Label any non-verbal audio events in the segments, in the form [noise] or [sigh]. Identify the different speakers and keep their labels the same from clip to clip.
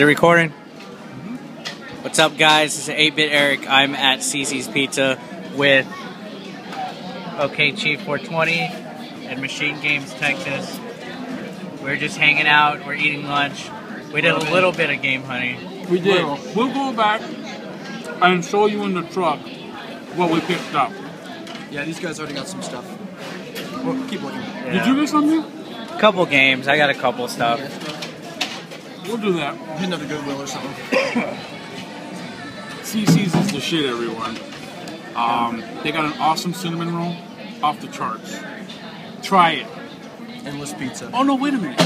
Speaker 1: Is it recording? What's up, guys? This is 8-Bit Eric. I'm at Cicis Pizza with OK Chief 420 in Machine Games, Texas. We're just hanging out. We're eating lunch. We did a little bit of game hunting.
Speaker 2: We did. We'll go back and show you in the truck what we picked up.
Speaker 3: Yeah, these guys already got some stuff. Well, keep looking.
Speaker 2: Did you get something?
Speaker 1: Couple games. I got a couple stuff.
Speaker 2: We'll do that.
Speaker 3: Hitting up a Goodwill or something. [coughs]
Speaker 2: Cicis is the shit, everyone. Um, they got an awesome cinnamon roll off the charts. Try it.
Speaker 3: Endless pizza.
Speaker 2: Oh no, wait a minute.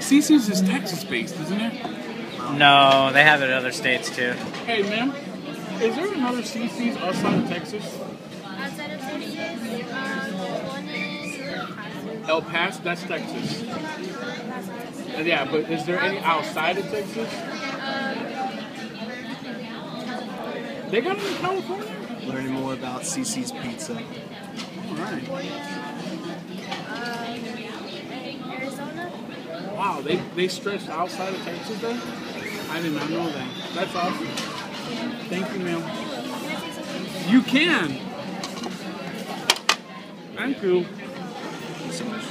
Speaker 2: Cicis is Texas based, isn't it?
Speaker 1: No, they have it in other states too.
Speaker 2: Hey, ma'am, is there another CC's outside of Texas?
Speaker 4: Outside of Texas, um, one is El Paso.
Speaker 2: El Paso, that's Texas.
Speaker 4: El Paso, Texas.
Speaker 2: Yeah, but is there any outside of Texas? They got it in California?
Speaker 3: Learning more about Cicis Pizza.
Speaker 2: All right.
Speaker 4: Um, Arizona.
Speaker 2: Wow, they, they stretched outside of Texas then? I did not know that. That's awesome. Thank you, ma'am.
Speaker 4: Can I take something?
Speaker 2: You can. Thank you.
Speaker 3: So much.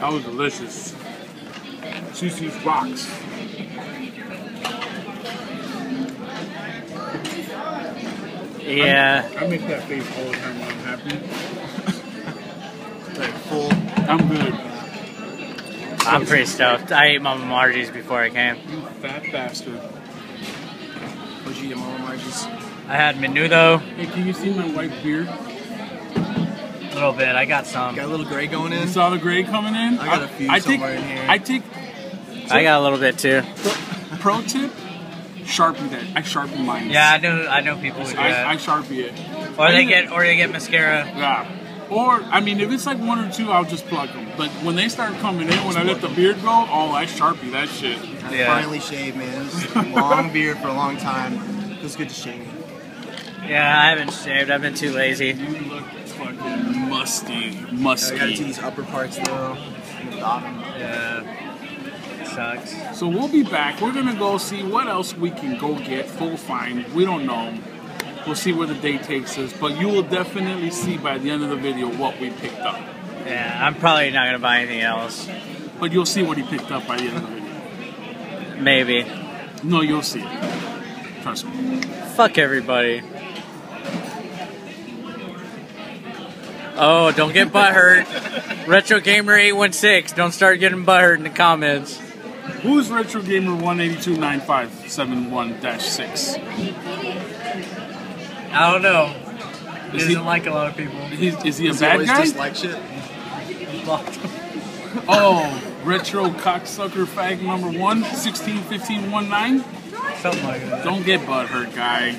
Speaker 2: That was delicious. Cicis rocks.
Speaker 1: Yeah.
Speaker 2: I make that face all the time when I'm happy.
Speaker 3: Like full.
Speaker 2: I'm good.
Speaker 1: I'm pretty stoked. I ate Mama Margie's before I came.
Speaker 2: You fat bastard.
Speaker 3: OG and Mama Margie's.
Speaker 1: I had menudo
Speaker 2: Hey, can you see my white beard?
Speaker 1: A little bit. I got some.
Speaker 3: Got a little gray going
Speaker 2: You
Speaker 3: in.
Speaker 2: saw the gray coming in?
Speaker 3: I got a few
Speaker 2: I take,
Speaker 3: somewhere in here.
Speaker 2: I take
Speaker 1: I got a little bit too.
Speaker 2: pro tip, sharpie that. I sharpie mine.
Speaker 1: Yeah, I know. I know people who do
Speaker 2: I, I
Speaker 1: that.
Speaker 2: sharpie it.
Speaker 1: Or they get, or they get mascara.
Speaker 2: Yeah. Or, I mean, if it's like one or two, I'll just plug them. But when they start coming in, when I let the beard go, oh, I sharpie that shit.
Speaker 3: I
Speaker 1: Yeah.
Speaker 3: finally shaved, man. It was a long beard for a long time. It was good to shave.
Speaker 1: Yeah, I haven't shaved. I've been too lazy.
Speaker 2: You look fucking musty, musty.
Speaker 3: I gotta do these upper parts though. And the bottom.
Speaker 1: Yeah, sucks.
Speaker 2: So we'll be back. We're gonna go see what else we can go get. Full find. We don't know. We'll see where the day takes us. But you will definitely see by the end of the video what we picked up.
Speaker 1: Yeah, I'm probably not gonna buy anything else.
Speaker 2: But you'll see what he picked up by the end of the video.
Speaker 1: Maybe.
Speaker 2: No, you'll see it. Trust me.
Speaker 1: Fuck everybody. Oh, don't get butthurt. Retro Gamer 816. Don't start getting butthurt in the comments.
Speaker 2: Who's Retro Gamer 1829571-6?
Speaker 1: I don't know. He
Speaker 2: Is he-
Speaker 1: doesn't like a lot of people.
Speaker 2: He's, is he a
Speaker 3: Does he
Speaker 2: bad
Speaker 3: always
Speaker 2: guy?
Speaker 3: just like shit?
Speaker 1: Blocked [laughs] him.
Speaker 2: Oh, retro cocksucker fag number one, 161519.
Speaker 1: Something like that.
Speaker 2: Don't get butthurt, guy.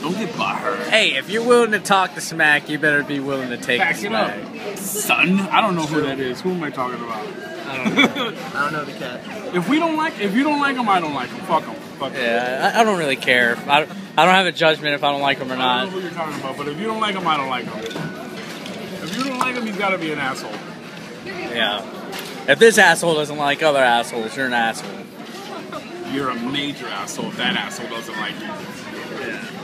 Speaker 2: Don't get butthurt.
Speaker 1: Hey, if you're willing to talk the smack, you better be willing to take
Speaker 2: Back
Speaker 1: the
Speaker 2: it up. Son, I don't know who that is. Who am I talking about?
Speaker 1: I don't know. [laughs]
Speaker 3: I don't know the cat.
Speaker 2: If we don't like, if you don't like him, I don't like him. Fuck him. Fuck him.
Speaker 1: Yeah, I, I don't really care. I don't, I don't have a judgment if I don't like him or
Speaker 2: I
Speaker 1: not.
Speaker 2: don't know who you're talking about, but if you don't like him, I don't like him. If you don't like him, he's got to be an asshole.
Speaker 1: Yeah. If this asshole doesn't like other assholes, you're an asshole.
Speaker 2: You're a major asshole if that asshole doesn't like you.